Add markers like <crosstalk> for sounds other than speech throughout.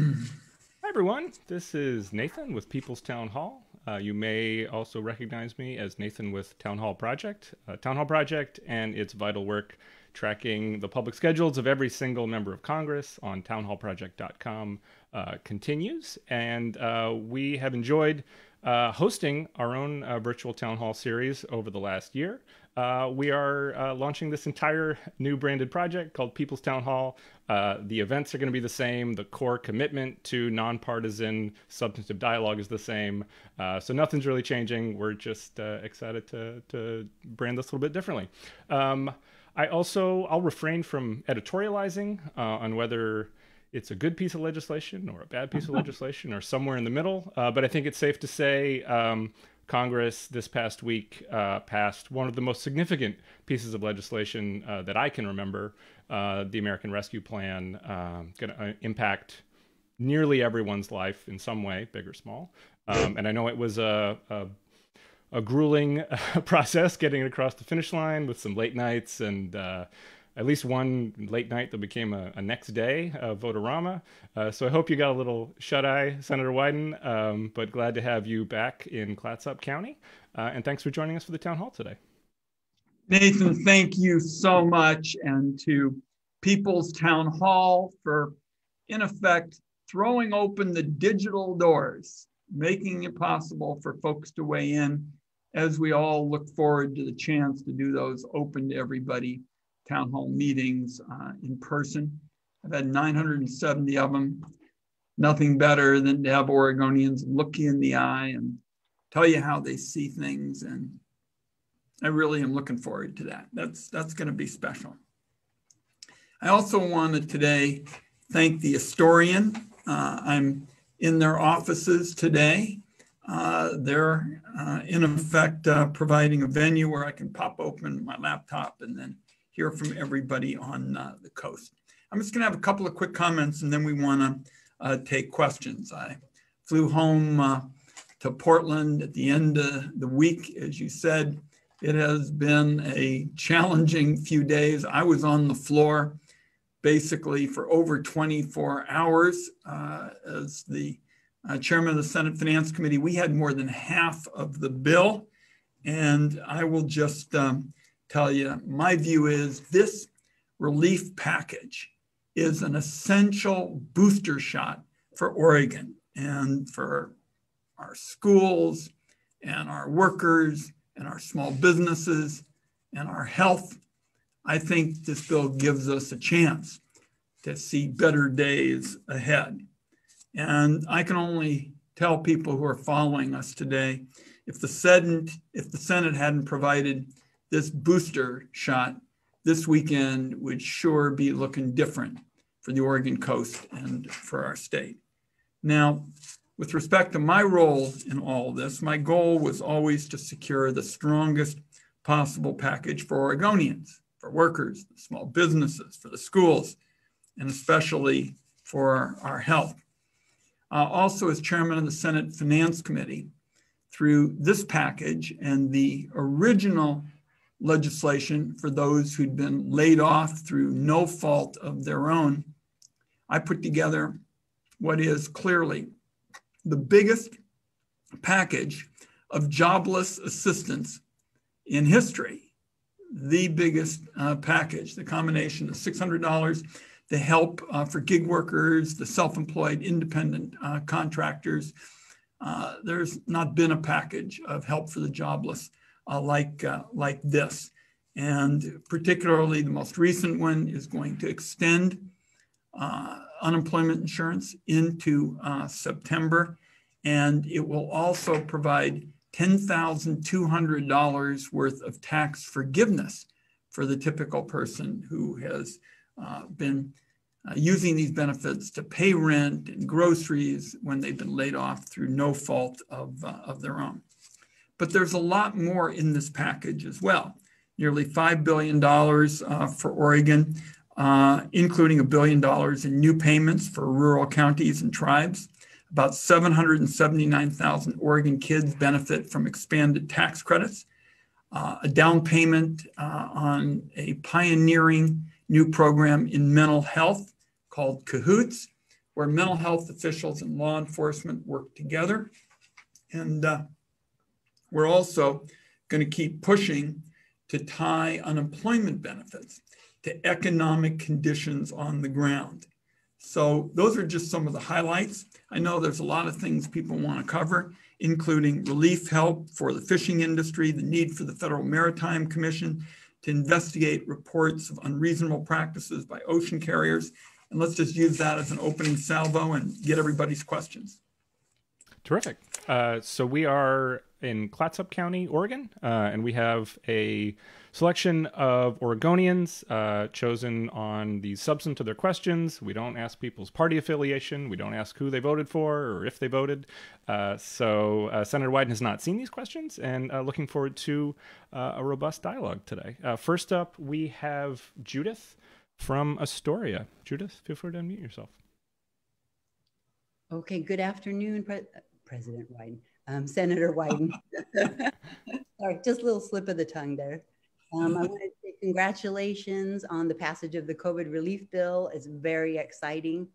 Hi, everyone. This is Nathan with People's Town Hall. Uh, you may also recognize me as Nathan with Town Hall Project. Uh, Town Hall Project and its vital work tracking the public schedules of every single member of Congress on townhallproject.com uh, continues. And uh, we have enjoyed uh, hosting our own uh, virtual town hall series over the last year. Uh, we are uh, launching this entire new branded project called People's Town Hall. Uh, the events are going to be the same. The core commitment to nonpartisan substantive dialogue is the same. Uh, so nothing's really changing. We're just excited to, to brand this a little bit differently. Um, I also I'll refrain from editorializing on whether it's a good piece of legislation or a bad piece of <laughs> legislation or somewhere in the middle. Uh, but I think it's safe to say um, Congress this past week uh, passed one of the most significant pieces of legislation uh, that I can remember uh, the American Rescue Plan, um, going to uh, impact nearly everyone's life in some way, big or small. Um, and I know it was a, a a grueling <laughs> process getting it across the finish line with some late nights and uh, at least one late night that became a, a next day uh, vote-a-rama. Uh, so I hope you got a little shut eye, Senator Wyden, um, but glad to have you back in Clatsop County. Uh, and thanks for joining us for the town hall today. Nathan, thank you so much. And to People's Town Hall for, in effect, throwing open the digital doors, making it possible for folks to weigh in as we all look forward to the chance to do those open to everybody town hall meetings uh, in person. I've had 970 of them. Nothing better than to have Oregonians look you in the eye and tell you how they see things. And I really am looking forward to that. That's, that's going to be special. I also want to today thank the Astorian. Uh, I'm in their offices today. Uh, they're uh, in effect uh, providing a venue where I can pop open my laptop and then hear from everybody on uh, the coast. I'm just going to have a couple of quick comments and then we want to uh, take questions. I flew home uh, to Portland at the end of the week. As you said, it has been a challenging few days. I was on the floor basically for over 24 hours uh, as the uh, chairman of the Senate Finance Committee. We had more than half of the bill. And I will just um, tell you my view is this relief package is an essential booster shot for Oregon and for our schools and our workers and our small businesses and our health. I think this bill gives us a chance to see better days ahead. And I can only tell people who are following us today if the Senate, if the Senate hadn't provided this booster shot this weekend would sure be looking different for the Oregon coast and for our state. Now, with respect to my role in all this, my goal was always to secure the strongest possible package for Oregonians, for workers, small businesses, for the schools, and especially for our health. Uh, also, as chairman of the Senate Finance Committee, through this package and the original legislation for those who'd been laid off through no fault of their own, I put together what is clearly the biggest package of jobless assistance in history, the biggest uh, package, the combination of $600, the help uh, for gig workers, the self employed independent uh, contractors. Uh, there's not been a package of help for the jobless uh, like, uh, like this. And particularly the most recent one is going to extend uh, unemployment insurance into uh, September. And it will also provide $10,200 worth of tax forgiveness for the typical person who has uh, been uh, using these benefits to pay rent and groceries when they've been laid off through no fault of, uh, of their own. But there's a lot more in this package as well. Nearly $5 billion uh, for Oregon, uh, including a billion dollars in new payments for rural counties and tribes. About 779,000 Oregon kids benefit from expanded tax credits. Uh, a down payment uh, on a pioneering new program in mental health called Cahoots, where mental health officials and law enforcement work together. And uh, we're also going to keep pushing to tie unemployment benefits to economic conditions on the ground. So those are just some of the highlights. I know there's a lot of things people want to cover, including relief help for the fishing industry, the need for the Federal Maritime Commission to investigate reports of unreasonable practices by ocean carriers. And let's just use that as an opening salvo and get everybody's questions. Terrific. Uh, so we are in Clatsop County, Oregon, uh, and we have a selection of Oregonians uh, chosen on the substance of their questions. We don't ask people's party affiliation. We don't ask who they voted for or if they voted. Uh, so uh, Senator Wyden has not seen these questions, and uh, looking forward to a robust dialogue today. first up, we have Judith from Astoria. Judith, feel free to unmute yourself. Okay, good afternoon, Pre- President Wyden um, Senator Wyden. <laughs> Sorry, just a little slip of the tongue there. Um, I want to say congratulations on the passage of the COVID relief bill. It's very exciting.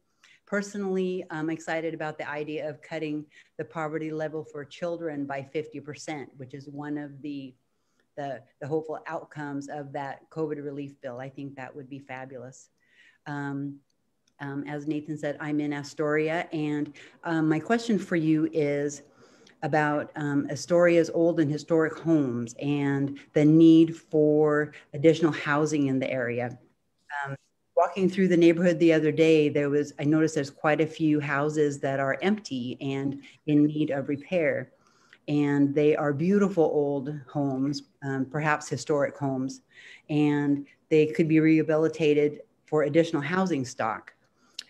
Personally, I'm excited about the idea of cutting the poverty level for children by 50%, which is one of the, the, the hopeful outcomes of that COVID relief bill. I think that would be fabulous. Um, um, as Nathan said, I'm in Astoria, and um, my question for you is about um, Astoria's old and historic homes and the need for additional housing in the area. Um, walking through the neighborhood the other day, there was I noticed there's quite a few houses that are empty and in need of repair, and they are beautiful old homes, um, perhaps historic homes, and they could be rehabilitated for additional housing stock.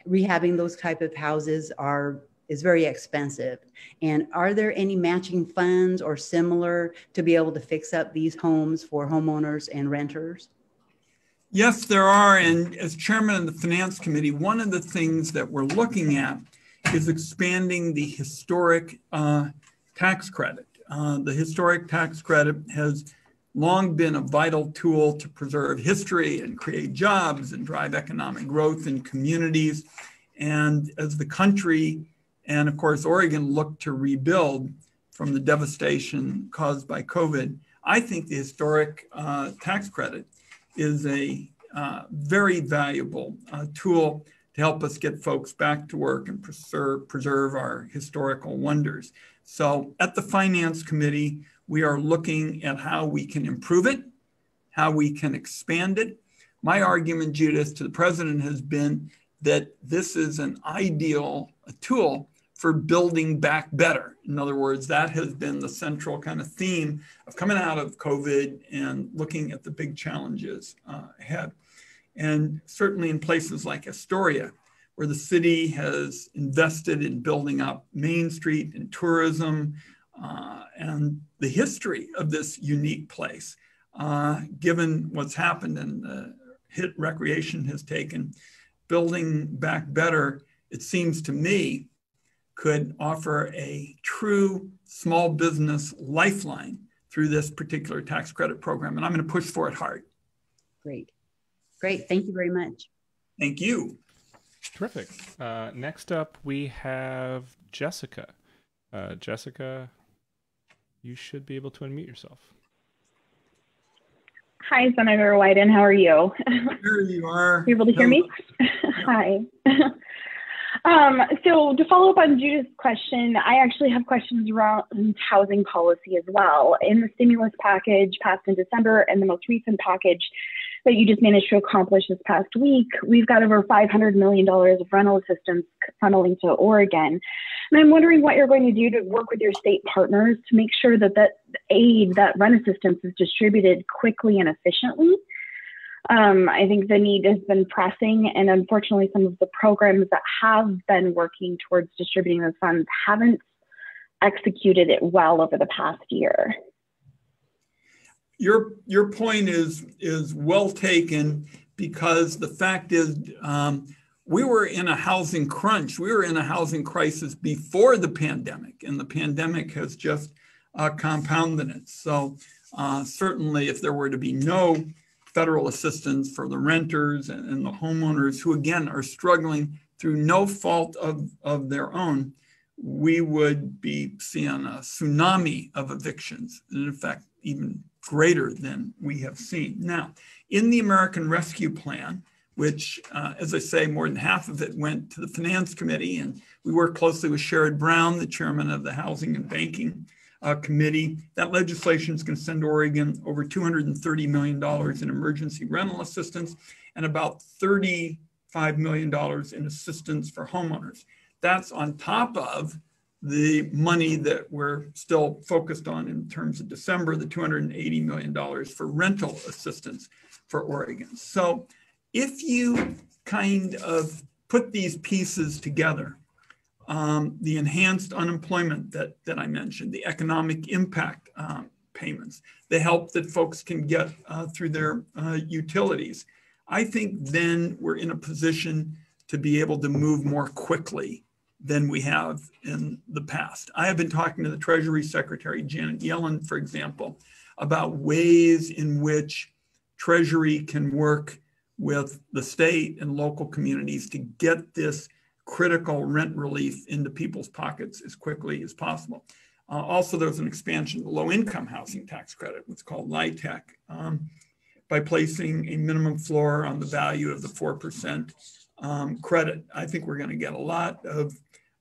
Rehabbing those type of houses are is very expensive. And are there any matching funds or similar to be able to fix up these homes for homeowners and renters? Yes, there are. And as chairman of the finance committee, one of the things that we're looking at is expanding the historic uh, tax credit. Uh, the historic tax credit has long been a vital tool to preserve history and create jobs and drive economic growth in communities. And as the country and of course, Oregon looked to rebuild from the devastation caused by COVID. I think the historic uh, tax credit is a uh, very valuable uh, tool to help us get folks back to work and preserve, preserve our historical wonders. So at the Finance Committee, we are looking at how we can improve it, how we can expand it. My argument, Judith, to the president has been that this is an ideal tool for building back better. In other words, that has been the central kind of theme of coming out of COVID and looking at the big challenges uh, ahead. And certainly in places like Astoria, where the city has invested in building up Main Street and tourism uh, and the history of this unique place, uh, given what's happened and the hit recreation has taken, building back better, it seems to me, could offer a true small business lifeline through this particular tax credit program. And I'm going to push for it hard. Great. Great. Thank you very much. Thank you. Terrific. Uh, next up, we have Jessica. Uh, Jessica, you should be able to unmute yourself. Hi, Senator Wyden. How are you? Here you are. you able to hear me? Hi. Um, so to follow up on Judith's question, I actually have questions around housing policy as well. In the stimulus package passed in December and the most recent package that you just managed to accomplish this past week, we've got over $500 million of rental assistance funneling to Oregon. And I'm wondering what you're going to do to work with your state partners to make sure that that aid, that rent assistance is distributed quickly and efficiently um, I think the need has been pressing, and unfortunately, some of the programs that have been working towards distributing those funds haven't executed it well over the past year. Your your point is is well taken because the fact is um, we were in a housing crunch. We were in a housing crisis before the pandemic, and the pandemic has just uh, compounded it. So uh, certainly, if there were to be no federal assistance for the renters and, and the homeowners who, again, are struggling through no fault of, of their own, we would be seeing a tsunami of evictions, and in fact, even greater than we have seen. Now, in the American Rescue Plan, which, uh, as I say, more than half of it went to the Finance Committee, and we worked closely with Sherrod Brown, the chairman of the Housing and Banking uh, Committee. That legislation is going to send Oregon over $230 million in emergency rental assistance and about $35 million in assistance for homeowners. That's on top of the money that we're still focused on in terms of December, the $280 million for rental assistance for Oregon. So if you kind of put these pieces together, um, the enhanced unemployment that, that I mentioned, the economic impact um, payments, the help that folks can get uh, through their uh, utilities, I think then we're in a position to be able to move more quickly than we have in the past. I have been talking to the Treasury Secretary, Janet Yellen, for example, about ways in which Treasury can work with the state and local communities to get this critical rent relief into people's pockets as quickly as possible. Uh, also, there's an expansion of the low income housing tax credit, what's called LIHTC, um, by placing a minimum floor on the value of the 4% um, credit. I think we're going to get a lot of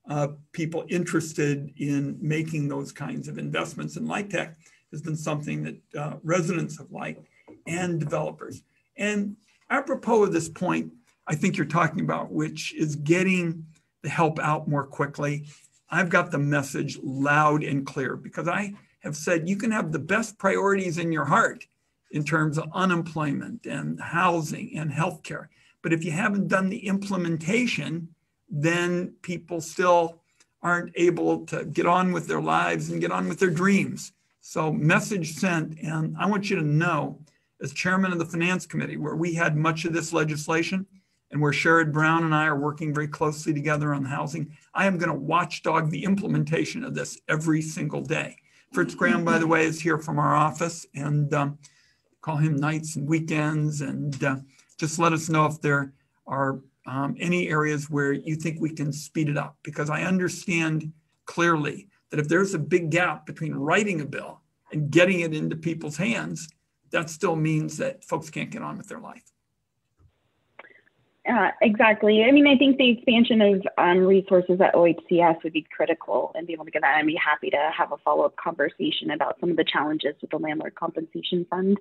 uh, people interested in making those kinds of investments. And LIHTC has been something that uh, residents have liked and developers. And apropos of this point, I think you're talking about, which is getting the help out more quickly. I've got the message loud and clear because I have said you can have the best priorities in your heart in terms of unemployment and housing and healthcare. But if you haven't done the implementation, then people still aren't able to get on with their lives and get on with their dreams. So, message sent. And I want you to know, as chairman of the finance committee, where we had much of this legislation, and where Sherrod Brown and I are working very closely together on the housing, I am going to watchdog the implementation of this every single day. Fritz Graham, by the way, is here from our office, and um, call him nights and weekends, and uh, just let us know if there are um, any areas where you think we can speed it up, because I understand clearly that if there's a big gap between writing a bill and getting it into people's hands, that still means that folks can't get on with their life. Uh, exactly. I mean, I think the expansion of um, resources at OHCS would be critical and be able to get that. I'd be happy to have a follow up conversation about some of the challenges with the Landlord Compensation Fund.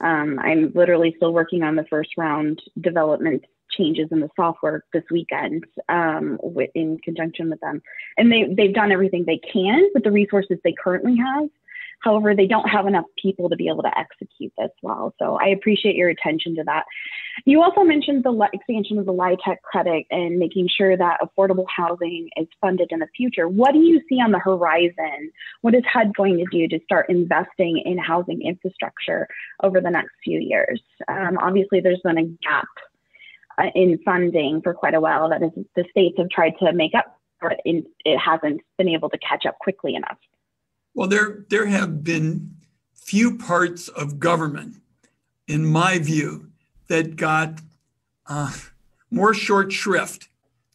Um, I'm literally still working on the first round development changes in the software this weekend um, in conjunction with them. And they, they've done everything they can with the resources they currently have. However, they don't have enough people to be able to execute this well. So I appreciate your attention to that. You also mentioned the expansion of the LIHTC credit and making sure that affordable housing is funded in the future. What do you see on the horizon? What is HUD going to do to start investing in housing infrastructure over the next few years? Um, obviously, there's been a gap uh, in funding for quite a while that is, the states have tried to make up for it, hasn't been able to catch up quickly enough. Well, there, there have been few parts of government, in my view, that got uh, more short shrift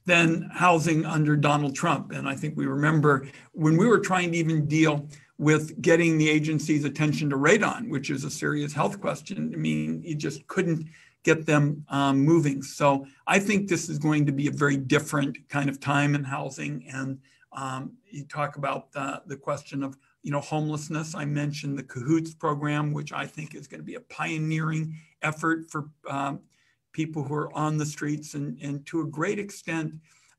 than housing under Donald Trump. And I think we remember when we were trying to even deal with getting the agency's attention to radon, which is a serious health question. I mean, you just couldn't get them um, moving. So I think this is going to be a very different kind of time in housing. And um, you talk about the, the question of you know, homelessness. I mentioned the Cahoots program, which I think is going to be a pioneering effort for um, people who are on the streets. And, and to a great extent,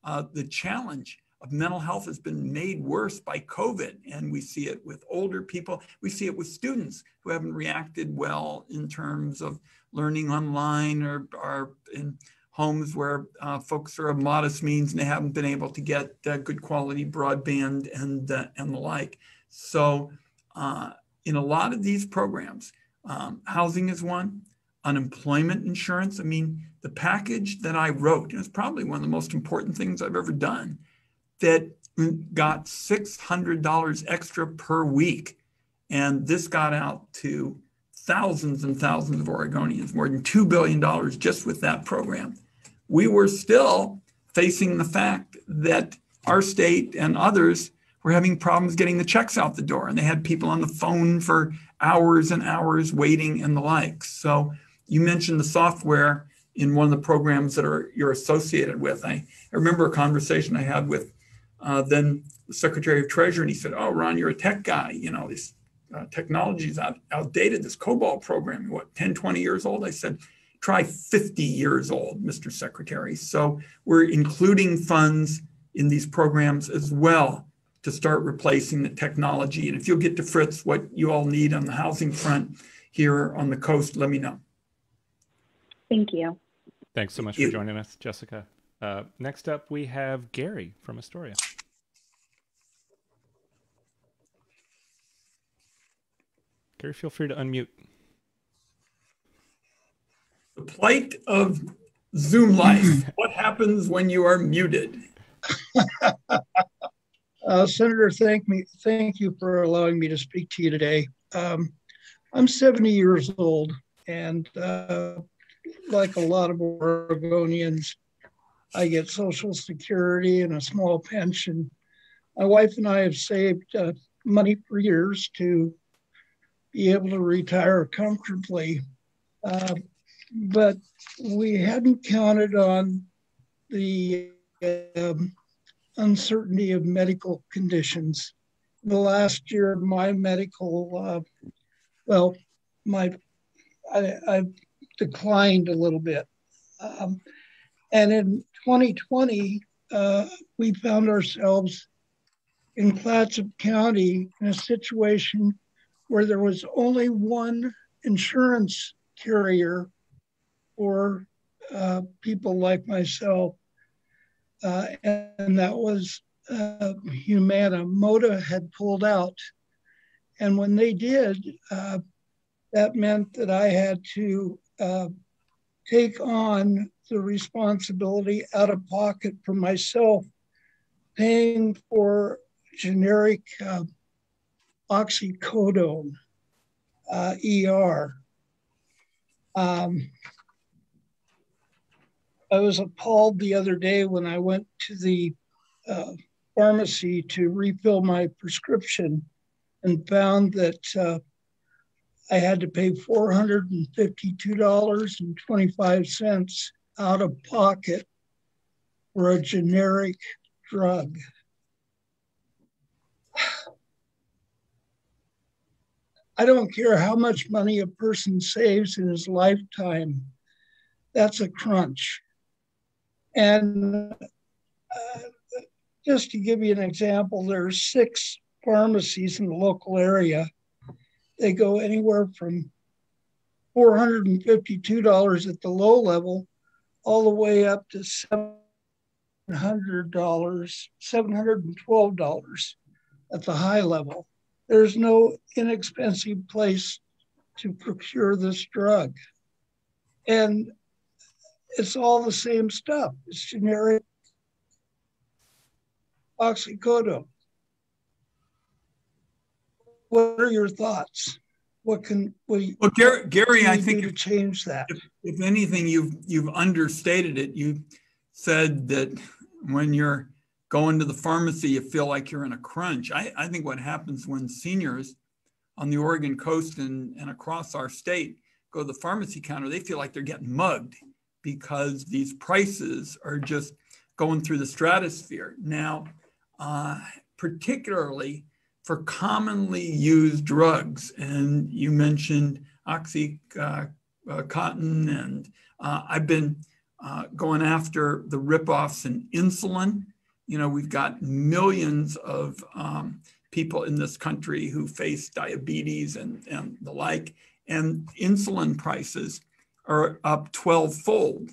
uh, the challenge of mental health has been made worse by COVID. And we see it with older people. We see it with students who haven't reacted well in terms of learning online or are in homes where uh, folks are of modest means and they haven't been able to get uh, good quality broadband and, uh, and the like. So, uh, in a lot of these programs, um, housing is one, unemployment insurance. I mean, the package that I wrote, it's probably one of the most important things I've ever done, that got $600 extra per week. And this got out to thousands and thousands of Oregonians, more than $2 billion just with that program. We were still facing the fact that our state and others were having problems getting the checks out the door, and they had people on the phone for hours and hours waiting and the like. So you mentioned the software in one of the programs that are you're associated with. I, I remember a conversation I had with uh, then the Secretary of Treasury, and he said, "Oh, Ron, you're a tech guy. You know this uh, technology is out, outdated. This COBOL program, what 10, 20 years old?" I said, "Try 50 years old, Mr. Secretary." So we're including funds in these programs as well to start replacing the technology. And if you'll get to Fritz what you all need on the housing front here on the coast, let me know. Thank you. Thanks so much for joining us, Jessica. Uh, next up, we have Gary from Astoria. Gary, feel free to unmute. The plight of Zoom life. <laughs> what happens when you are muted? <laughs> uh, Senator, thank me, thank you for allowing me to speak to you today. Um, I'm 70 years old, and uh, like a lot of Oregonians, I get Social Security and a small pension. My wife and I have saved uh, money for years to be able to retire comfortably, uh, but we hadn't counted on the um, uncertainty of medical conditions. The last year, my medical, uh, well, my I, I, declined a little bit, um, and in 2020, uh, we found ourselves in Clatsop County in a situation where there was only one insurance carrier for uh, people like myself uh, and that was uh, Humana. Moda had pulled out. And when they did, uh, that meant that I had to uh, take on the responsibility out of pocket for myself, paying for generic uh, oxycodone, ER. Um, I was appalled the other day when I went to the uh, pharmacy to refill my prescription and found that uh, I had to pay $452.25 out of pocket for a generic drug. I don't care how much money a person saves in his lifetime, that's a crunch. And uh, just to give you an example, there are six pharmacies in the local area. They go anywhere from $452 at the low level all the way up to $700, $712 at the high level. There's no inexpensive place to procure this drug. And it's all the same stuff. It's generic oxycodone. What are your thoughts? What can we? Well, Gary, Gary I think to change that. If, if anything, you've you've understated it. You said that when you're going to the pharmacy, you feel like you're in a crunch. I, I think what happens when seniors on the Oregon coast and, and across our state go to the pharmacy counter, they feel like they're getting mugged because these prices are just going through the stratosphere. Now, uh, particularly for commonly used drugs, and you mentioned Oxycontin, uh, uh, and uh, I've been going after the ripoffs in insulin. You know, we've got millions of um, people in this country who face diabetes and, and the like, and insulin prices are up 12 fold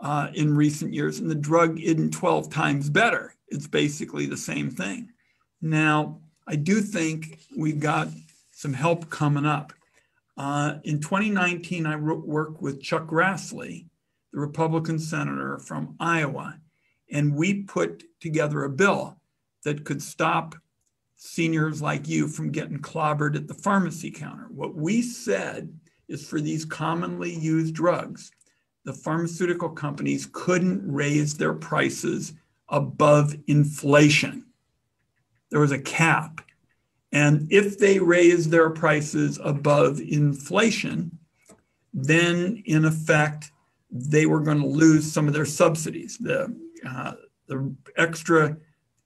uh, in recent years, and the drug isn't 12 times better. It's basically the same thing. Now, I do think we've got some help coming up. Uh, in 2019, I worked with Chuck Grassley, the Republican senator from Iowa, and we put together a bill that could stop seniors like you from getting clobbered at the pharmacy counter. What we said is for these commonly used drugs, the pharmaceutical companies couldn't raise their prices above inflation. There was a cap. And if they raised their prices above inflation, then in effect, they were going to lose some of their subsidies, the, uh, the extra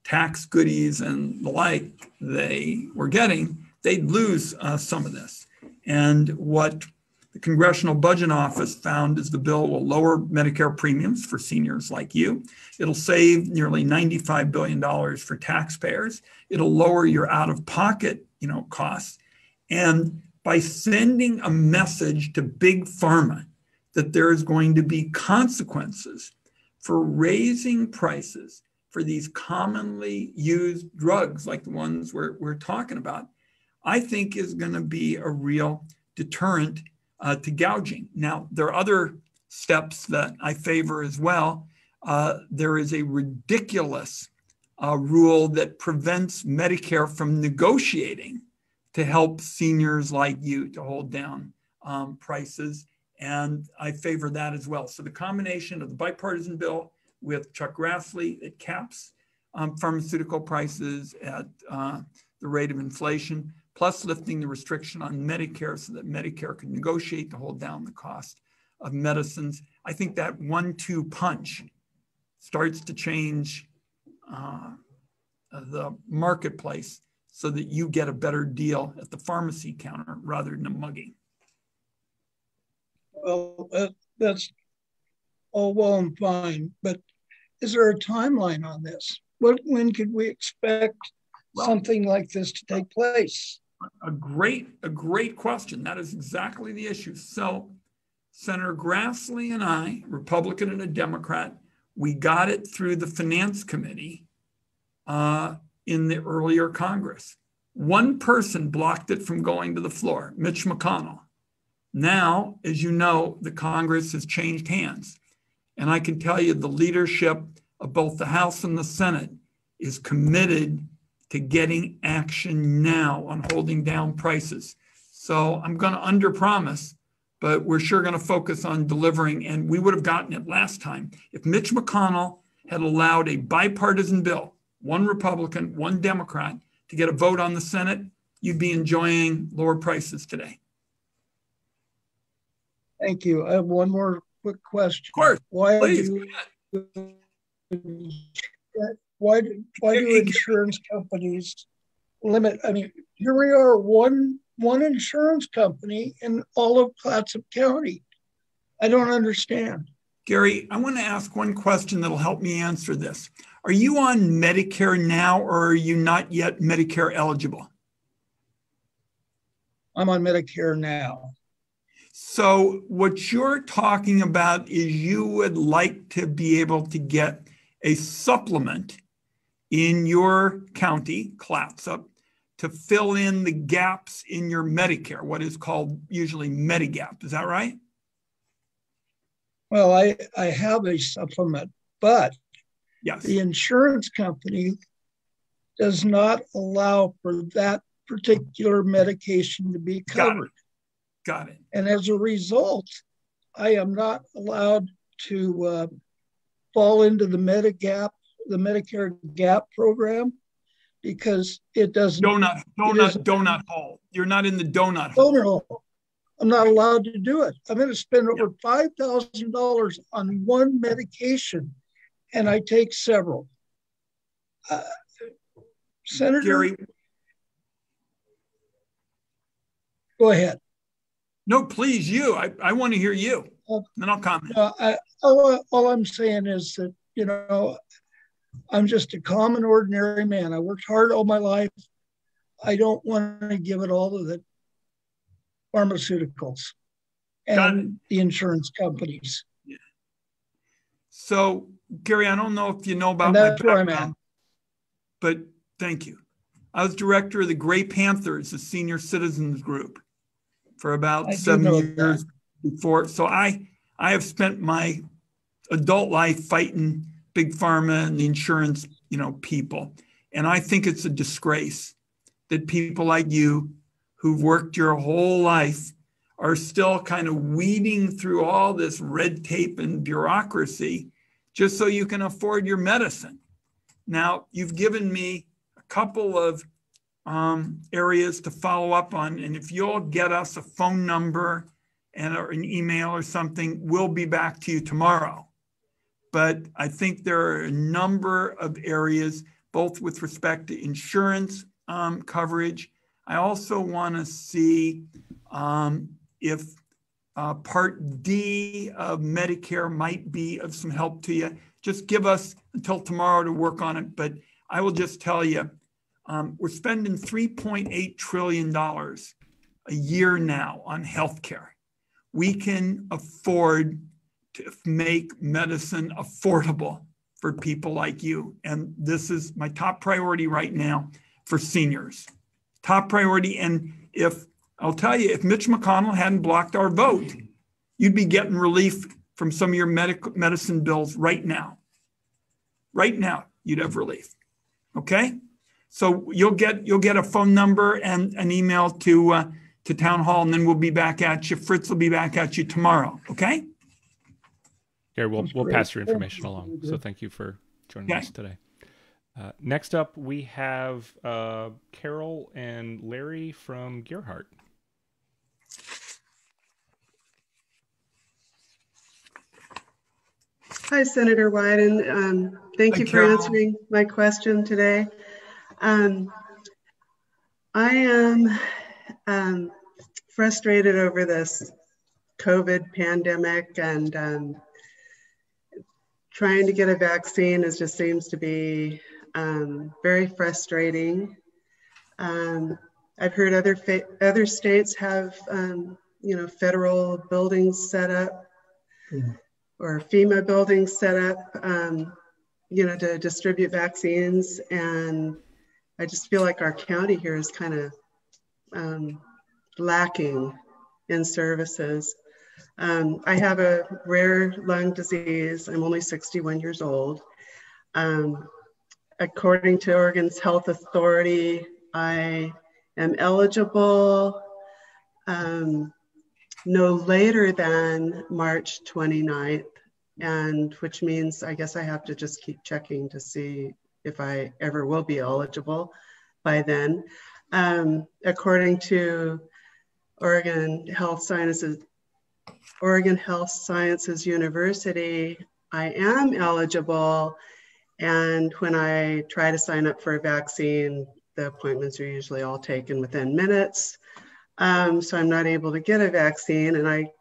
tax goodies and the like they were getting, they'd lose uh, some of this. And what the Congressional Budget Office found is the bill will lower Medicare premiums for seniors like you. It'll save nearly $95 billion for taxpayers. It'll lower your out of pocket you know, costs. And by sending a message to big pharma that there is going to be consequences for raising prices for these commonly used drugs like the ones we're, we're talking about, I think is going to be a real deterrent uh, to gouging. Now, there are other steps that I favor as well. Uh, there is a ridiculous uh, rule that prevents Medicare from negotiating to help seniors like you to hold down um, prices. And I favor that as well. So the combination of the bipartisan bill with Chuck Grassley that caps um, pharmaceutical prices at uh, the rate of inflation, plus lifting the restriction on Medicare so that Medicare could negotiate to hold down the cost of medicines. I think that one two punch starts to change uh, the marketplace so that you get a better deal at the pharmacy counter rather than a mugging. Well, that's all well and fine, but is there a timeline on this? What, when could we expect well, something like this to take place? A great, a great question. That is exactly the issue. So, Senator Grassley and I, Republican and a Democrat, we got it through the Finance Committee uh, in the earlier Congress. One person blocked it from going to the floor, Mitch McConnell. Now, as you know, the Congress has changed hands. And I can tell you the leadership of both the House and the Senate is committed to getting action now on holding down prices. So I'm going to underpromise, but we're sure going to focus on delivering. And we would have gotten it last time if Mitch McConnell had allowed a bipartisan bill, one Republican, one Democrat, to get a vote on the Senate, you'd be enjoying lower prices today. Thank you. I have one more quick question. Of course. Why Please. do why do, why do insurance companies limit? I mean, here we are, one one insurance company in all of Clatsop County. I don't understand. Gary, I want to ask one question that'll help me answer this. Are you on Medicare now or are you not yet Medicare eligible? I'm on Medicare now. So, what you're talking about is you would like to be able to get a supplement in your county, Clatsop, to fill in the gaps in your Medicare, what is called usually Medigap. Is that right? Well, I, I have a supplement, but yes. the insurance company does not allow for that particular medication to be covered. Got it. Got it. And as a result, I am not allowed to uh, fall into the Medigap, the Medicare Gap program because it doesn't. Donut, donut, donut hole. You're not in the donut hole. Donut hole. I'm not allowed to do it. I'm going to spend over $5,000 on one medication, and I take several. Uh, Senator? Gary. Go ahead. No, please, you. I, I want to hear you. Uh, then I'll comment. Uh, I, all, all I'm saying is that, you know, I'm just a common, ordinary man. I worked hard all my life. I don't want to give it all to the pharmaceuticals and the insurance companies. Yeah. So, Gary, I don't know if you know about and that's my background, but thank you. I was director of the Gray Panthers, a senior citizens group, for about I seven years that. before. So I I have spent my adult life fighting big pharma and the insurance, you know, people. And I think it's a disgrace that people like you who've worked your whole life are still kind of weeding through all this red tape and bureaucracy just so you can afford your medicine. Now, you've given me a couple of um, areas to follow up on, and if you'll get us a phone number and or an email or something, we'll be back to you tomorrow. But I think there are a number of areas, both with respect to insurance um, coverage. I also want to see um, if uh, Part D of Medicare might be of some help to you. Just give us until tomorrow to work on it. But I will just tell you, um, we're spending $3.8 trillion a year now on healthcare. We can afford to make medicine affordable for people like you. And this is my top priority right now for seniors. Top priority. And if I'll tell you, if Mitch McConnell hadn't blocked our vote, you'd be getting relief from some of your medical medicine bills right now. Right now, you'd have relief. Okay, so you'll get you'll get a phone number and an email to uh, to town hall, and then we'll be back at you. Fritz will be back at you tomorrow. Okay. Here, we'll we'll pass your information along. So thank you for joining okay. us today. Uh, next up, we have uh, Carol and Larry from Gearhart. Hi, Senator Wyden. Um, thank Hi, you for Carol. answering my question today. Um, I am um, frustrated over this COVID pandemic and um, trying to get a vaccine is just seems to be um, very frustrating. Um, I've heard other other states have um, you know federal buildings set up. Mm or FEMA buildings set up, um, you know, to distribute vaccines. And I just feel like our county here is kind of um, lacking in services. Um, I have a rare lung disease. I'm only 61 years old. Um, according to Oregon's Health Authority, I am eligible um, no later than March 29th, and which means I guess I have to just keep checking to see if I ever will be eligible by then. Um, according to Oregon Health Sciences, Oregon Health Sciences University, I am eligible. And when I try to sign up for a vaccine, the appointments are usually all taken within minutes. Um, so I'm not able to get a vaccine. And I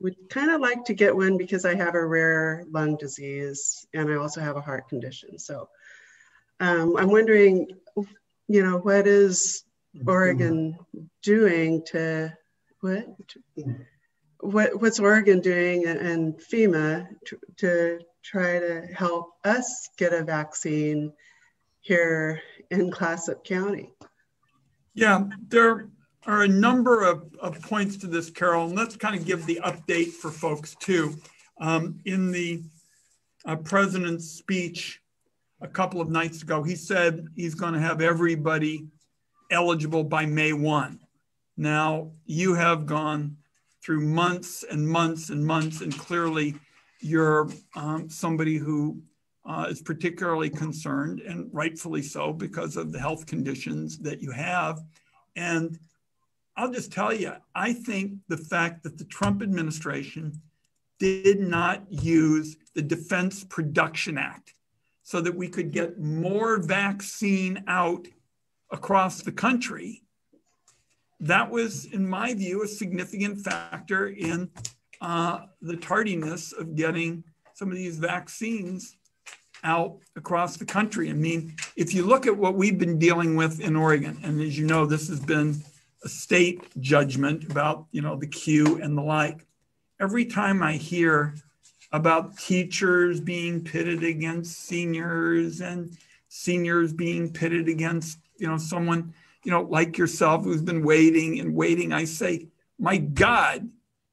would kind of like to get one because I have a rare lung disease and I also have a heart condition. So um, I'm wondering, you know, what is Oregon doing to what? What what's Oregon doing and FEMA to, to try to help us get a vaccine here in Clatsop County? Yeah, there are a number of, of points to this, Carol, and let's kind of give the update for folks too. Um, in the uh, president's speech a couple of nights ago, he said he's going to have everybody eligible by May 1. Now, you have gone through months and months and months, and clearly you're um, somebody who uh, is particularly concerned, and rightfully so, because of the health conditions that you have. And I'll just tell you, I think the fact that the Trump administration did not use the Defense Production Act so that we could get more vaccine out across the country, that was, in my view, a significant factor in uh, the tardiness of getting some of these vaccines out across the country. I mean, if you look at what we've been dealing with in Oregon, and as you know, this has been a state judgment about you know the queue and the like. Every time I hear about teachers being pitted against seniors and seniors being pitted against you know someone you know like yourself who's been waiting and waiting, I say, my God,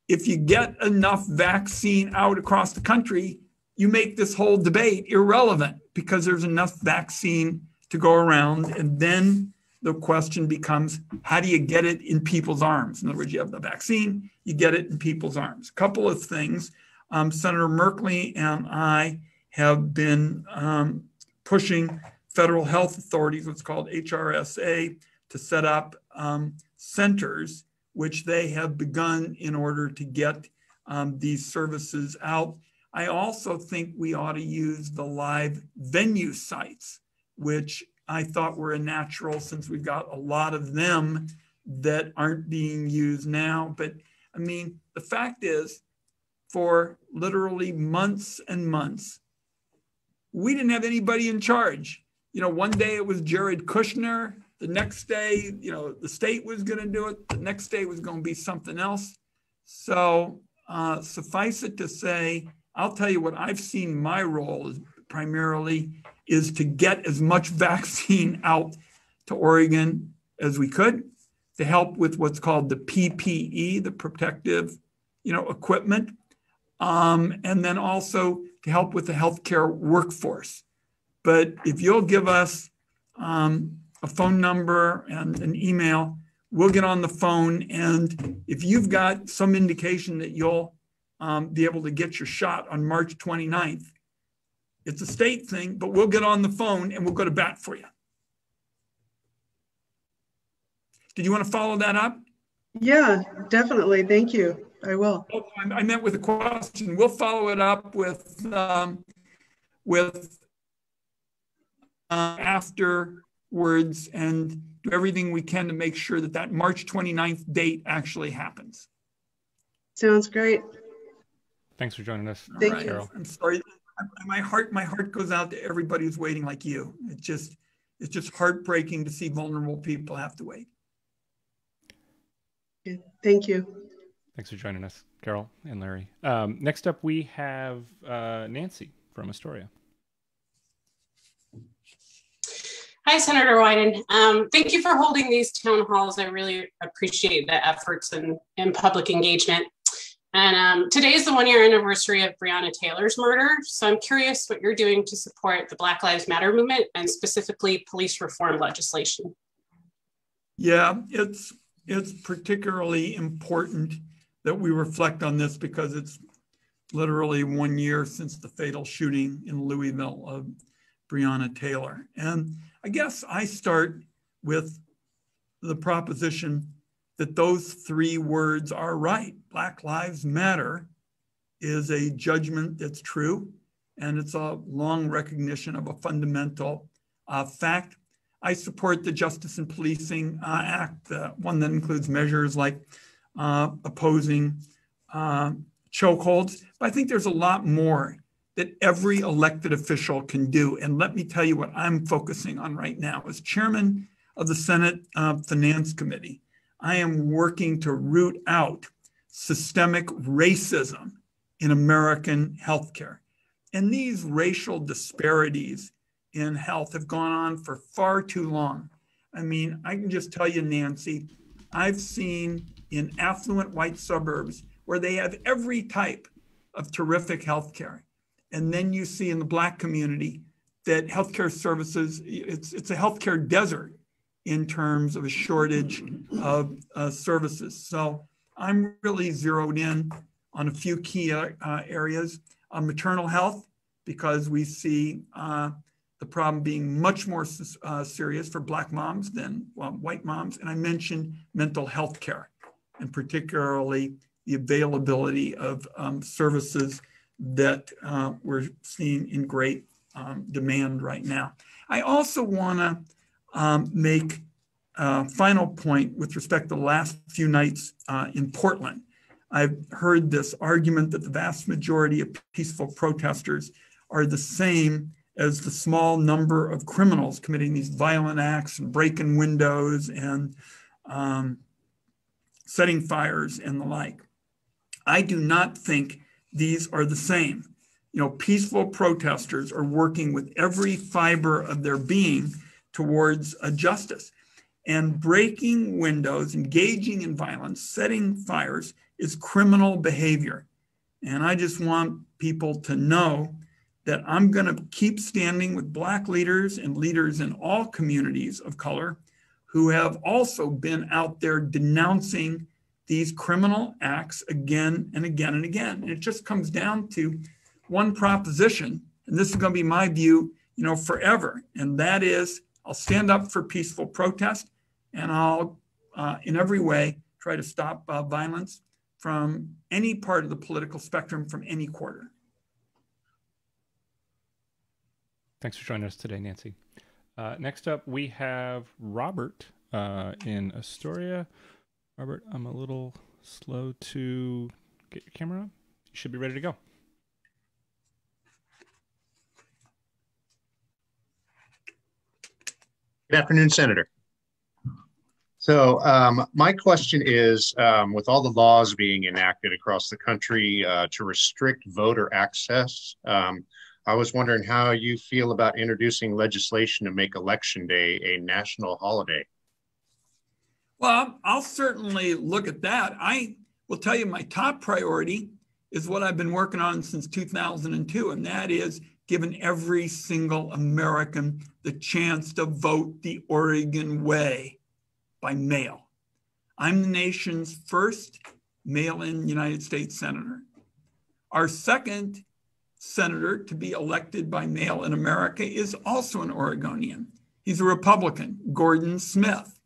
if you get enough vaccine out across the country, you make this whole debate irrelevant because there's enough vaccine to go around, and then the question becomes how do you get it in people's arms? In other words, you have the vaccine, you get it in people's arms. A couple of things. Um, Senator Merkley and I have been um, pushing federal health authorities, what's called HRSA, to set up um, centers, which they have begun in order to get um, these services out. I also think we ought to use the live venue sites, which I thought were a natural since we've got a lot of them that aren't being used now. But I mean, the fact is, for literally months and months, we didn't have anybody in charge. You know, one day it was Jared Kushner. The next day, you know, the state was going to do it. The next day was going to be something else. So uh, suffice it to say, I'll tell you what I've seen my role is primarily is to get as much <laughs> vaccine out to Oregon as we could to help with what's called the PPE, the protective, you know, equipment, um, and then also to help with the healthcare workforce. But if you'll give us um, a phone number and an email, we'll get on the phone. And if you've got some indication that you'll um, be able to get your shot on March 29th, it's a state thing, but we'll get on the phone and we'll go to bat for you. Did you want to follow that up? Yeah, definitely. Thank you. I will. Oh, I meant with a question. We'll follow it up with um, with uh, afterwards and do everything we can to make sure that that March 29th date actually happens. Sounds great. Thanks for joining us, Thank right. you. I'm sorry. My heart, my heart goes out to everybody who's waiting like you. It's just, it's just heartbreaking to see vulnerable people have to wait. Thank you. Thanks for joining us, Carol and Larry. Um, next up, we have uh, Nancy from Astoria. Hi, Senator Wyden. Um, thank you for holding these town halls. I really appreciate the efforts and, and public engagement. And um, today is the one year anniversary of Breonna Taylor's murder. So I'm curious what you're doing to support the Black Lives Matter movement and specifically police reform legislation. Yeah, it's, it's particularly important that we reflect on this because it's literally one year since the fatal shooting in Louisville of Breonna Taylor. And I guess I start with the proposition that those three words are right. Black Lives Matter is a judgment that's true, and it's a long recognition of a fundamental uh, fact. I support the Justice and Policing uh, Act, uh, one that includes measures like uh, opposing uh, chokeholds. But I think there's a lot more that every elected official can do. And let me tell you what I'm focusing on right now. As chairman of the Senate uh, Finance Committee, I am working to root out systemic racism in American healthcare. And these racial disparities in health have gone on for far too long. I mean, I can just tell you, Nancy, I've seen in affluent white suburbs where they have every type of terrific healthcare and then you see in the Black community that healthcare services, it's, it's a healthcare desert in terms of a shortage of uh, services. So I'm really zeroed in on a few key uh, areas. Uh, maternal health, because we see uh, the problem being much more uh, serious for Black moms than well, white moms. And I mentioned mental health care, and particularly the availability of um, services that uh, we're seeing in great um, demand right now. I also want to um, make a final point with respect to the last few nights uh, in Portland. I've heard this argument that the vast majority of peaceful protesters are the same as the small number of criminals committing these violent acts and breaking windows and um, setting fires and the like. I do not think these are the same. You know, peaceful protesters are working with every fiber of their being towards a justice. And breaking windows, engaging in violence, setting fires is criminal behavior. And I just want people to know that I'm going to keep standing with Black leaders and leaders in all communities of color who have also been out there denouncing these criminal acts again and again and again. And it just comes down to one proposition, and this is going to be my view, you know, forever, and that is I'll stand up for peaceful protest, and I'll, uh, in every way, try to stop uh, violence from any part of the political spectrum from any quarter. Thanks for joining us today, Nancy. Uh, next up, we have Robert uh, in Astoria. Robert, I'm a little slow to get your camera on. You should be ready to go. Good afternoon, Senator. So um, my question is, um, with all the laws being enacted across the country uh, to restrict voter access, um, I was wondering how you feel about introducing legislation to make Election Day a national holiday. Well, I'll certainly look at that. I will tell you my top priority is what I've been working on since 2002, and that is giving every single American the chance to vote the Oregon way by mail. I'm the nation's first mail in United States Senator. Our second senator to be elected by mail in America is also an Oregonian. He's a Republican, Gordon Smith.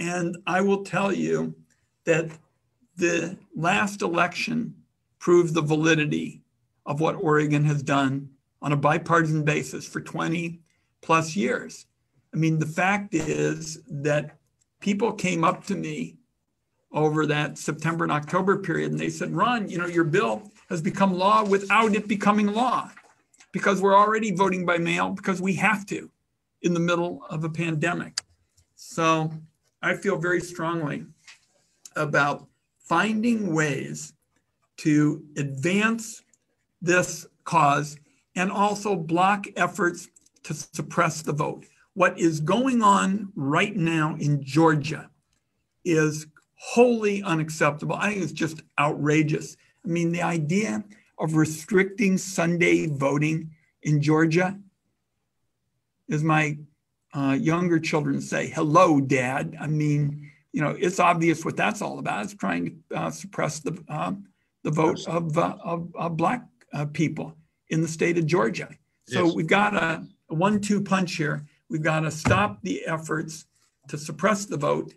And I will tell you that the last election proved the validity of what Oregon has done on a bipartisan basis for 20 plus years. I mean, the fact is that people came up to me over that September and October period and they said, Ron, you know, your bill has become law without it becoming law because we're already voting by mail because we have to in the middle of a pandemic. So I feel very strongly about finding ways to advance this cause and also block efforts to suppress the vote. What is going on right now in Georgia is wholly unacceptable. I think it's just outrageous. I mean, the idea of restricting Sunday voting in Georgia, as my uh, younger children say, hello, dad. I mean, you know, it's obvious what that's all about. It's trying to uh, suppress the, uh, the vote of, uh, of, of, Black uh, people in the state of Georgia. So yes. we've got a, a one two punch here. We've got to stop the efforts to suppress the vote,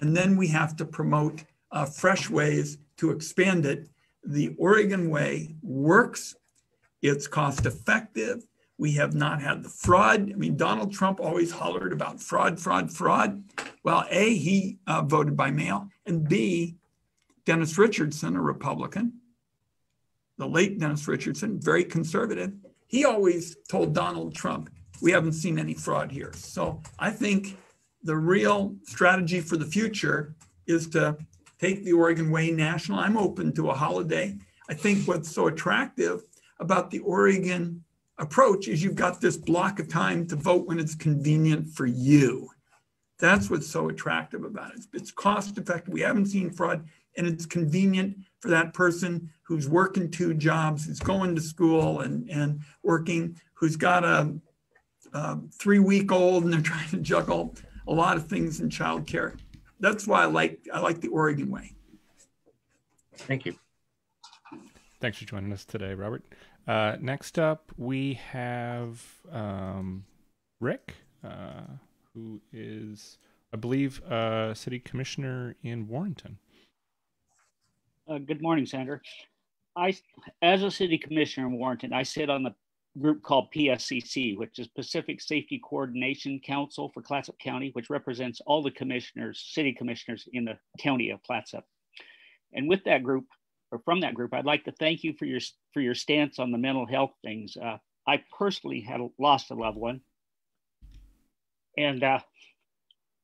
and then we have to promote uh, fresh ways to expand it. The Oregon way works, it's cost effective. We have not had the fraud. I mean, Donald Trump always hollered about fraud, fraud, fraud. Well, A, he uh, voted by mail, and B, Dennis Richardson, a Republican, the late Dennis Richardson, very conservative, he always told Donald Trump, we haven't seen any fraud here. So I think the real strategy for the future is to take the Oregon Way national. I'm open to a holiday. I think what's so attractive about the Oregon approach is you've got this block of time to vote when it's convenient for you. That's what's so attractive about it. It's cost effective. We haven't seen fraud, and it's convenient for that person who's working two jobs, who's going to school and, and working, who's got a um, three week old and they're <laughs> trying to juggle a lot of things in childcare. That's why I like I like the Oregon way. Thank you. Thanks for joining us today, Robert. Uh, next up, we have um, Rick, uh, who is, I believe, a city commissioner in Warrenton. Uh, good morning, Senator. I, as a city commissioner in Warrenton, I sit on the group called PSCC, which is Pacific Safety Coordination Council for Clatsop County, which represents all the commissioners, city commissioners in the county of Clatsop. And with that group, or from that group, I'd like to thank you for your for your stance on the mental health things. Uh, I personally had lost a loved one, and uh,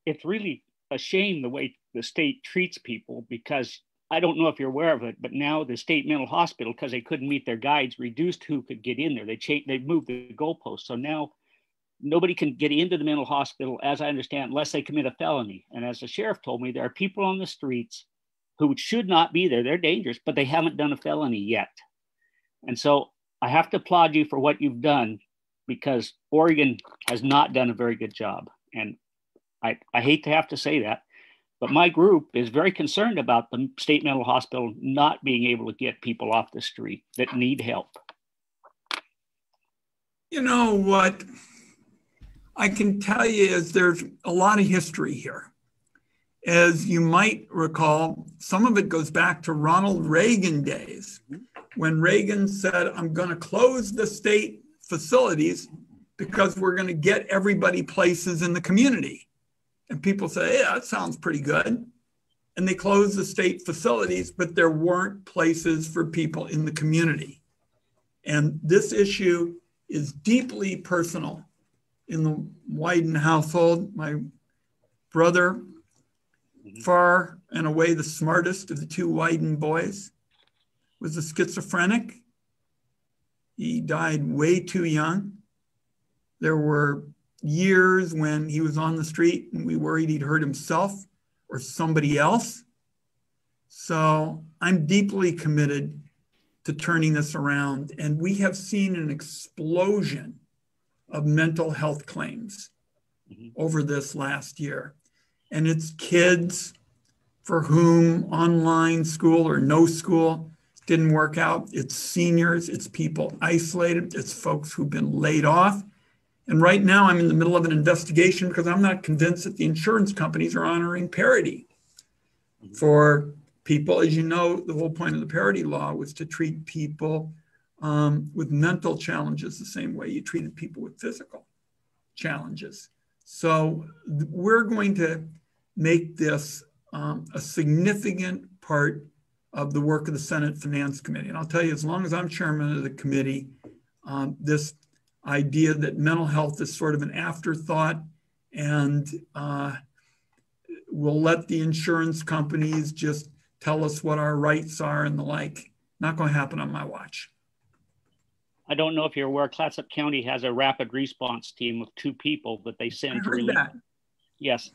it's really a shame the way the state treats people because I don't know if you're aware of it, but now the state mental hospital, because they couldn't meet their guides, reduced who could get in there. They changed, they moved the goalposts. So now nobody can get into the mental hospital, as I understand, unless they commit a felony. And as the sheriff told me, there are people on the streets who should not be there. They're dangerous, but they haven't done a felony yet. And so I have to applaud you for what you've done because Oregon has not done a very good job. And I, I hate to have to say that, but my group is very concerned about the state mental hospital not being able to get people off the street that need help. You know what I can tell you is there's a lot of history here. As you might recall, some of it goes back to Ronald Reagan days when Reagan said, I'm going to close the state facilities because we're going to get everybody places in the community. And people say, yeah, that sounds pretty good. And they closed the state facilities, but there weren't places for people in the community. And this issue is deeply personal in the Wyden household. My brother, mm-hmm. Far and away the smartest of the two Wyden boys, was a schizophrenic. He died way too young. There were years when he was on the street and we worried he'd hurt himself or somebody else. So I'm deeply committed to turning this around. And we have seen an explosion of mental health claims mm-hmm. over this last year. And it's kids for whom online school or no school didn't work out. It's seniors, it's people isolated, it's folks who've been laid off. And right now, I'm in the middle of an investigation because I'm not convinced that the insurance companies are honoring parity for people. As you know, the whole point of the parity law was to treat people um, with mental challenges the same way you treated people with physical challenges. So we're going to make this um, a significant part of the work of the Senate Finance Committee. And I'll tell you, as long as I'm chairman of the committee, um, this idea that mental health is sort of an afterthought and uh, we'll let the insurance companies just tell us what our rights are and the like. Not going to happen on my watch. I don't know if you're aware, Clatsop County has a rapid response team of two people that they send to relief. That. Yes,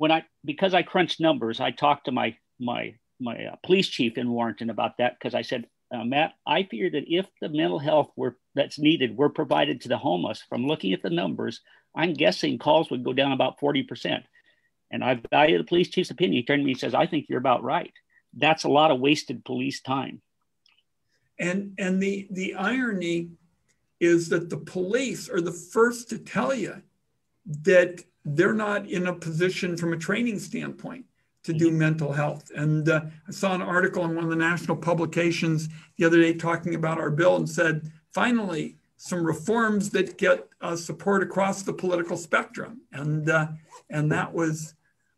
when I because I crunched numbers, I talked to my my my uh, police chief in Warrenton about that because I said, uh, Matt, I fear that if the mental health were that's needed were provided to the homeless, from looking at the numbers, I'm guessing calls would go down about 40%. And I value the police chief's opinion. He turned to me and says, I think you're about right. That's a lot of wasted police time. And and the the irony is that the police are the first to tell you that they're not in a position from a training standpoint to do mental health. And uh, I saw an article in one of the national publications the other day talking about our bill and said, finally, some reforms that get uh, support across the political spectrum. And, uh, and that was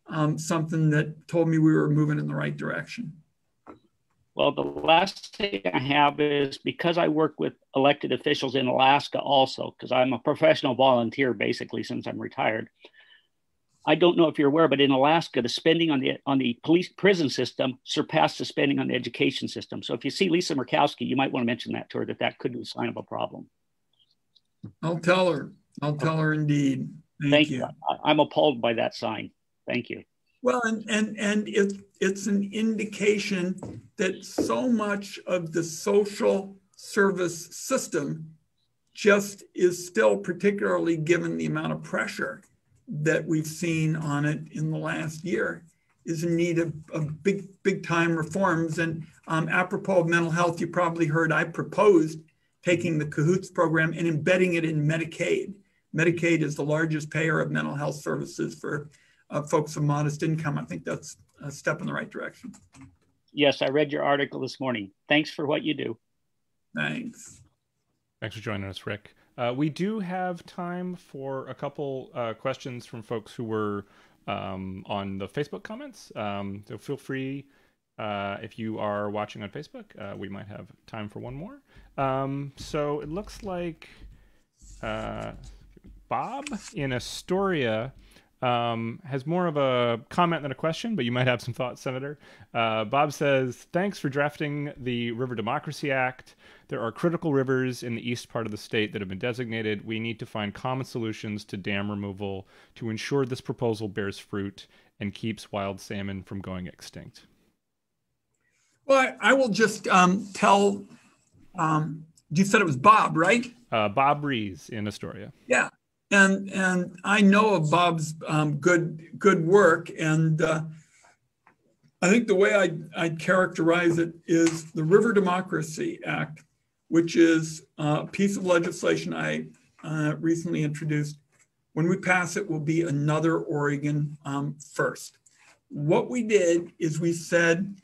um, something that told me we were moving in the right direction. Well, the last thing I have is because I work with elected officials in Alaska also, because I'm a professional volunteer basically since I'm retired. I don't know if you're aware, but in Alaska, the spending on the on the police prison system surpassed the spending on the education system. So if you see Lisa Murkowski, you might want to mention that to her that that could be a sign of a problem. I'll tell her. I'll tell her indeed. Thank, Thank you. you. I'm appalled by that sign. Thank you. Well, and and and it's it's an indication that so much of the social service system just is still, particularly given the amount of pressure that we've seen on it in the last year is in need of, of big, big time reforms. And um, apropos of mental health, you probably heard I proposed taking the CAHOOTS program and embedding it in Medicaid. Medicaid is the largest payer of mental health services for uh, folks of modest income. I think that's a step in the right direction. Yes, I read your article this morning. Thanks for what you do. Thanks. Thanks for joining us, Rick. Uh, we do have time for a couple uh, questions from folks who were um, on the Facebook comments. Um, so feel free uh, if you are watching on Facebook. Uh, we might have time for one more. Um, so it looks like uh, Bob in Astoria um, has more of a comment than a question, but you might have some thoughts, Senator. Uh, Bob says, Thanks for drafting the River Democracy Act. There are critical rivers in the east part of the state that have been designated. We need to find common solutions to dam removal to ensure this proposal bears fruit and keeps wild salmon from going extinct. Well, I, I will just um, tell. Um, you said it was Bob, right? Uh, Bob Rees in Astoria. Yeah, and and I know of Bob's um, good good work, and uh, I think the way I'd, I'd, characterize it is the River Democracy Act, which is a piece of legislation I uh, recently introduced. When we pass it, will be another Oregon um, first. What we did is we said,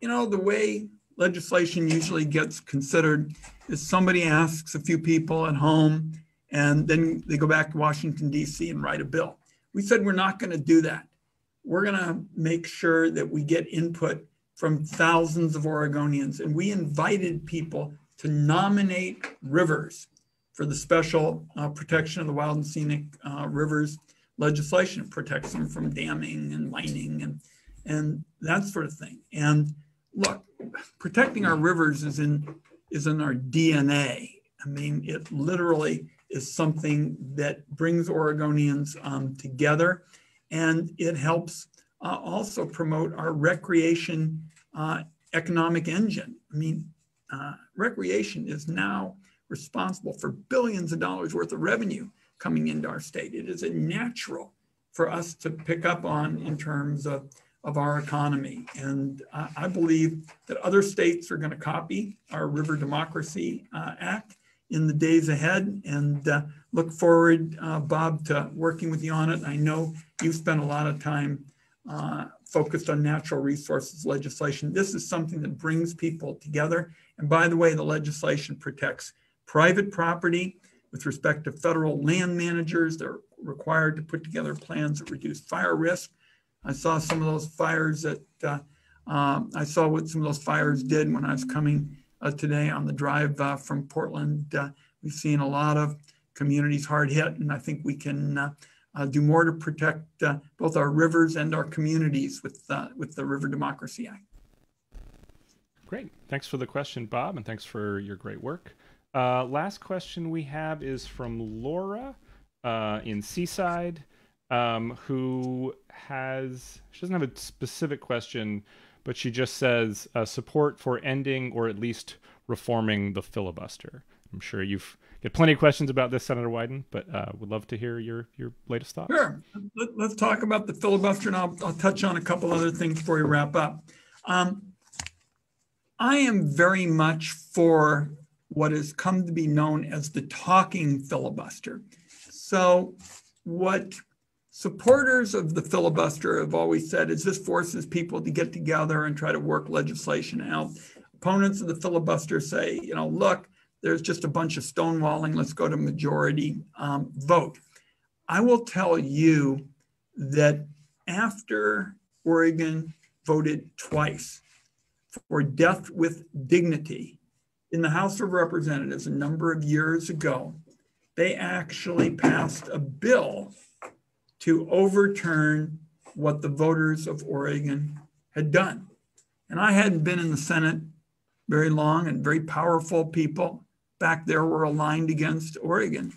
you know, the way legislation usually gets considered is somebody asks a few people at home and then they go back to Washington, D.C. and write a bill. We said we're not going to do that. We're going to make sure that we get input from thousands of Oregonians. And we invited people to nominate rivers for the special uh, protection of the wild and scenic uh, rivers legislation. Protects them from damming and mining and, and that sort of thing. And look, protecting our rivers is in, is in our DNA. I mean, it literally is something that brings Oregonians um, together and it helps uh, also promote our recreation uh, economic engine. I mean, uh, recreation is now responsible for billions of dollars worth of revenue coming into our state. It is a natural for us to pick up on in terms of, of our economy. And I believe that other states are going to copy our River Democracy uh, Act in the days ahead and uh, look forward, uh, Bob, to working with you on it. I know you've spent a lot of time uh, focused on natural resources legislation. This is something that brings people together. And by the way, the legislation protects private property with respect to federal land managers. They're required to put together plans that reduce fire risk. I saw some of those fires that uh, um, I saw what some of those fires did when I was coming uh, today on the drive uh, from Portland. Uh, we've seen a lot of communities hard hit, and I think we can do more to protect both our rivers and our communities with, with the River Democracy Act. Great. Thanks for the question, Bob, and thanks for your great work. Uh, last question we have is from Laura uh, in Seaside, um, who has, she doesn't have a specific question, but she just says uh, support for ending or at least reforming the filibuster. I'm sure you've got plenty of questions about this, Senator Wyden, but uh, would love to hear your your latest thoughts. Sure. Let, us talk about the filibuster, and I'll, I'll touch on a couple other things before we wrap up. Um, I am very much for what has come to be known as the talking filibuster. So, what supporters of the filibuster have always said is this forces people to get together and try to work legislation out. Opponents of the filibuster say, you know, look, there's just a bunch of stonewalling. Let's go to majority um, vote. I will tell you that after Oregon voted twice for death with dignity in the House of Representatives a number of years ago, they actually passed a bill to overturn what the voters of Oregon had done. And I hadn't been in the Senate very long, and very powerful people back there were aligned against Oregon.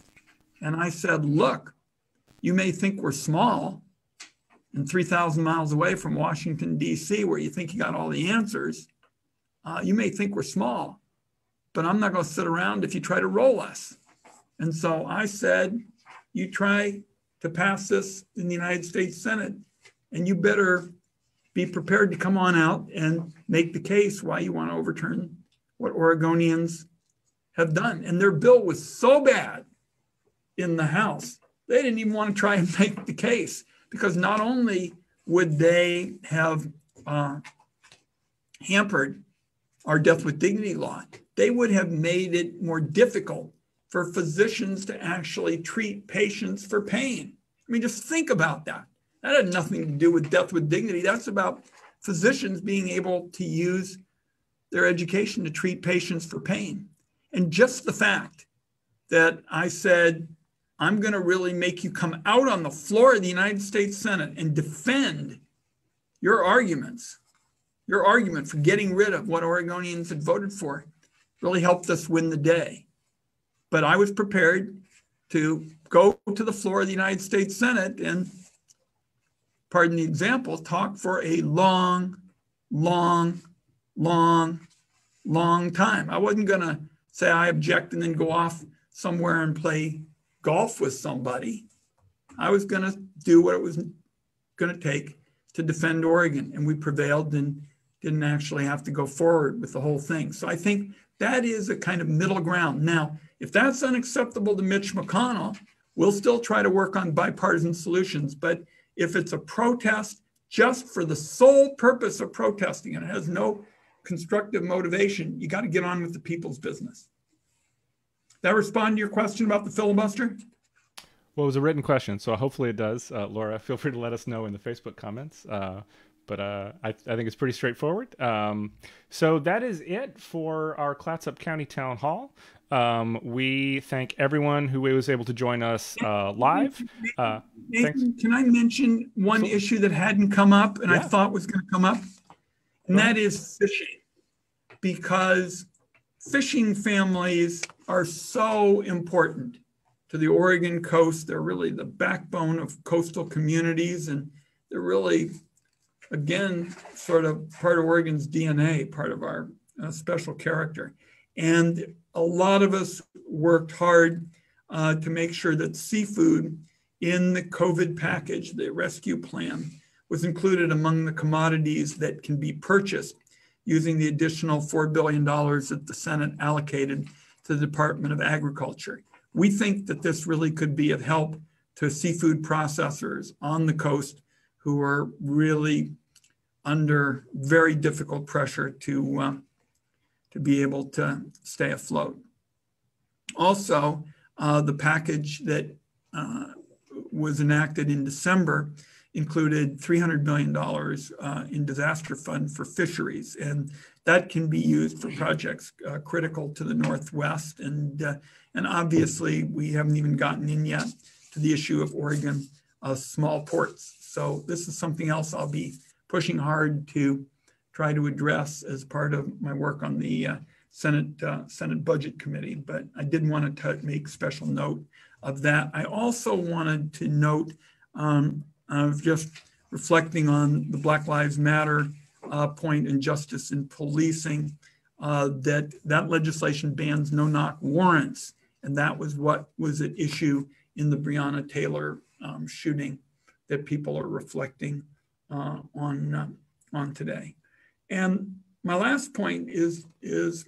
And I said, Look, you may think we're small and 3,000 miles away from Washington, D.C., where you think you got all the answers. Uh, you may think we're small, but I'm not going to sit around if you try to roll us. And so I said, You try to pass this in the United States Senate. And you better be prepared to come on out and make the case why you want to overturn what Oregonians have done. And their bill was so bad in the House, they didn't even want to try and <laughs> make the case because not only would they have uh, hampered our death with dignity law, they would have made it more difficult for physicians to actually treat patients for pain. I mean, just think about that. That had nothing to do with death with dignity. That's about physicians being able to use their education to treat patients for pain. And just the fact that I said, I'm going to really make you come out on the floor of the United States Senate and defend your arguments, your argument for getting rid of what Oregonians had voted for really helped us win the day. But I was prepared to go to the floor of the United States Senate and, pardon the example, talk for a long, long, long, long time. I wasn't going to say I object and then go off somewhere and play golf with somebody, I was going to do what it was going to take to defend Oregon. And we prevailed and didn't actually have to go forward with the whole thing. So I think that is a kind of middle ground. Now, if that's unacceptable to Mitch McConnell, we'll still try to work on bipartisan solutions. But if it's a protest just for the sole purpose of protesting and it has no constructive motivation, you got to get on with the people's business. That respond to your question about the filibuster? Well, it was a written question, so hopefully it does. Uh, Laura, <laughs> feel free to let us know in the Facebook comments. Uh, but uh, I, I, think it's pretty straightforward. Um, so that is it for our Clatsop County Town Hall. Um, we thank everyone who was able to join us uh, live. Uh, Nathan, can I mention one issue that hadn't come up and yeah. I thought was going to come up? And that is fishing. Because fishing families are so important to the Oregon coast. They're really the backbone of coastal communities, and they're really, again, sort of part of Oregon's DNA, part of our uh, special character. And a lot of us worked hard uh, to make sure that seafood in the COVID package, the rescue plan, was included among the commodities that can be purchased using the additional $4 billion that the Senate allocated to the Department of Agriculture. We think that this really could be of help to seafood processors on the coast who are really under very difficult pressure to, uh, to be able to stay afloat. Also, uh, the package that uh, was enacted in December included $300 million uh, in disaster fund for fisheries. And that can be used for projects uh, critical to the Northwest. And, uh, and obviously, we haven't even gotten in yet to the issue of Oregon uh, small ports. So this is something else I'll be pushing hard to try to address as part of my work on the uh, Senate, uh, Senate Budget Committee. But I did want to make special note of that. I also wanted to note um, of just reflecting on the Black Lives Matter uh, point in justice in policing, uh, that that legislation bans no-knock warrants, and that was what was at issue in the Breonna Taylor um, shooting that people are reflecting uh, on uh, on today. And my last point is is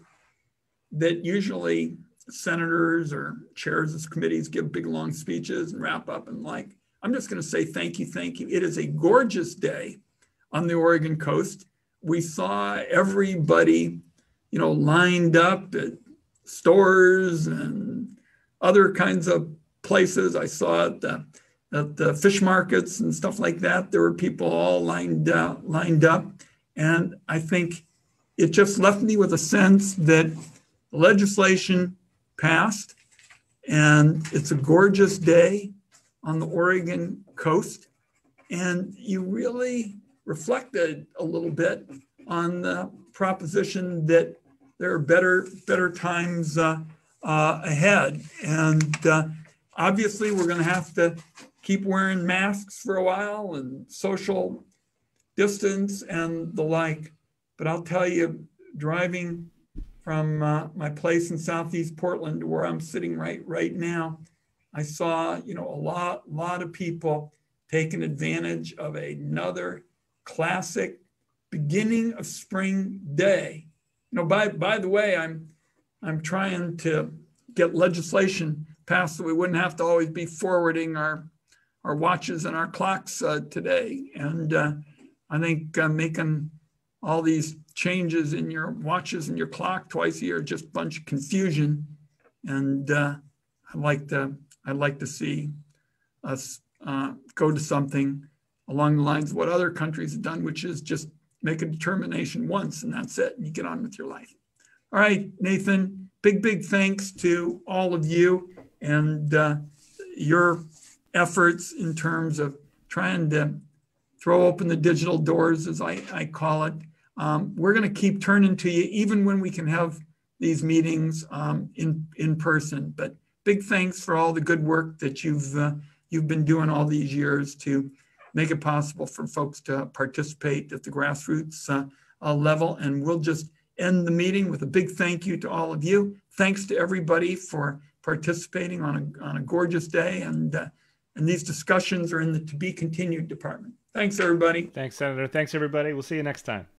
that usually senators or chairs of committees give big long speeches and wrap up and like I'm just going to say thank you, thank you. It is a gorgeous day on the Oregon coast. We saw everybody, you know, lined up at stores and other kinds of places. I saw at the, at the fish markets and stuff like that. There were people all lined up, lined up. And I think it just left me with a sense that legislation passed and it's a gorgeous day on the Oregon coast. And you really reflected a little bit on the proposition that there are better, better times uh, uh, ahead. And uh, obviously, we're going to have to keep wearing masks for a while and social distance and the like. But I'll tell you, driving from uh, my place in Southeast Portland to where I'm sitting right right now, I saw, you know, a lot, lot of people taking advantage of another classic beginning of spring day. You know, by by the way, I'm I'm trying to get legislation passed so we wouldn't have to always be forwarding our our watches and our clocks uh, today. And uh, I think uh, making all these changes in your watches and your clock twice a year just a bunch of confusion. And uh, I'd like to I'd like to see us uh, go to something along the lines of what other countries have done, which is just make a determination once and that's it, and you get on with your life. All right, Nathan, big, big thanks to all of you and uh, your efforts in terms of trying to throw open the digital doors, as I, I call it. Um, we're going to keep turning to you even when we can have these meetings um, in, in person. But big thanks for all the good work that you've uh, you've been doing all these years to make it possible for folks to participate at the grassroots uh, uh, level. And we'll just end the meeting with a big thank you to all of you. Thanks to everybody for participating on a, on a gorgeous day. And, uh, and these discussions are in the to be continued department. Thanks, everybody. Thanks, Senator. Thanks, everybody. We'll see you next time.